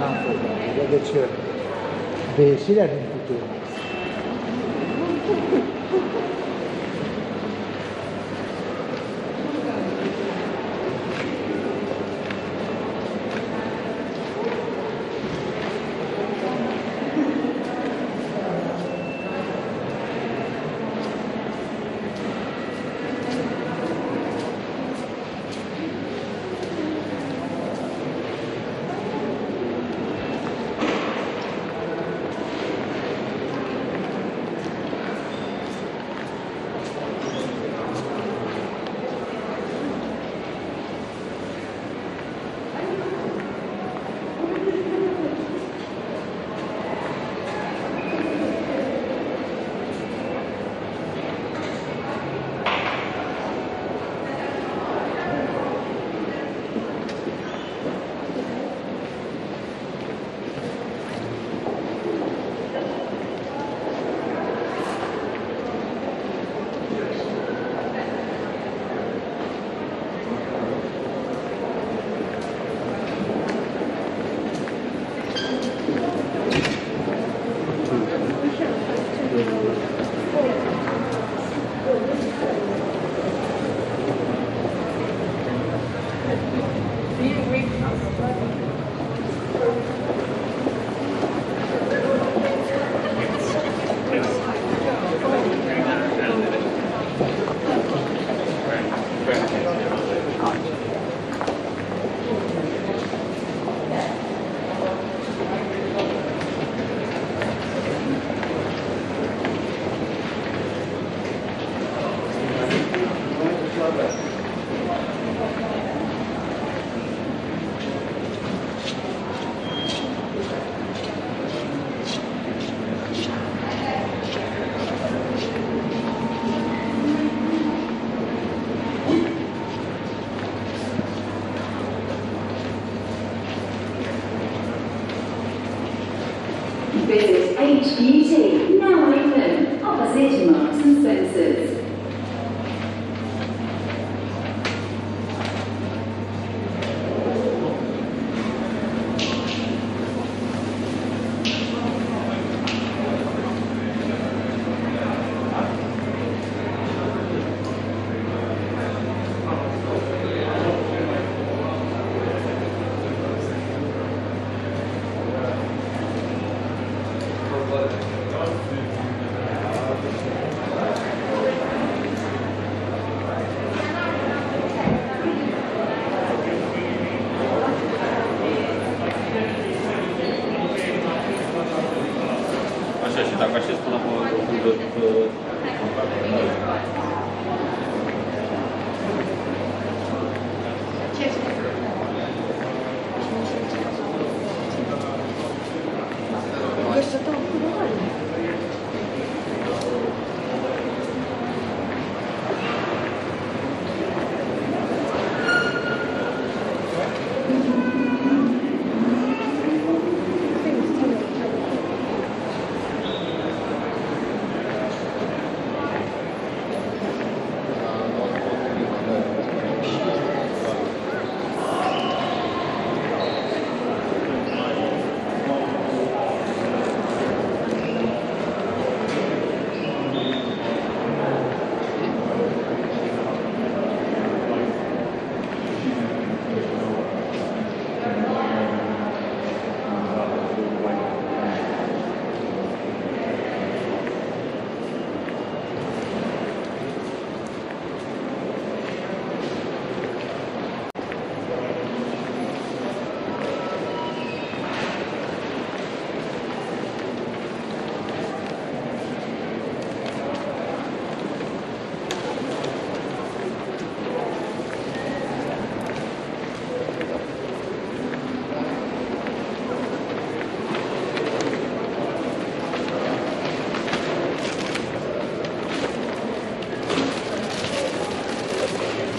nato da, da, da, da, da, da, da, da,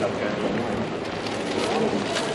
Thank you.